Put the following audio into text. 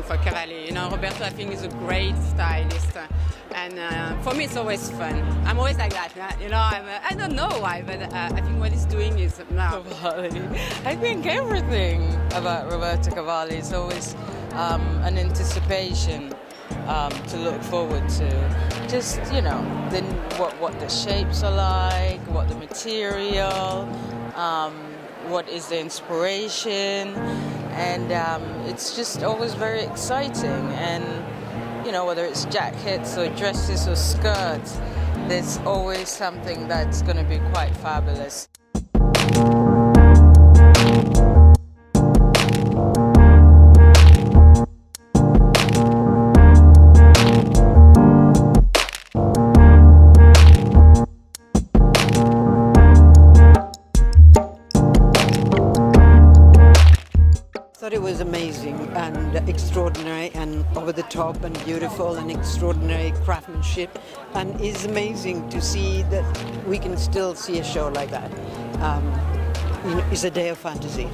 for Cavalli. You know, Roberto, I think, is a great stylist. And uh, for me, it's always fun. I'm always like that. You know, I'm, uh, I don't know why, but uh, I think what he's doing is uh, now. Cavalli. I think everything about Roberto Cavalli is always um, an anticipation. Um, to look forward to. Just you know, the, what what the shapes are like, what the material, um, what is the inspiration and um, it's just always very exciting and you know, whether it's jackets or dresses or skirts, there's always something that's going to be quite fabulous. Thought it was amazing and extraordinary and over the top and beautiful and extraordinary craftsmanship. And it's amazing to see that we can still see a show like that. Um, you know, it's a day of fantasy.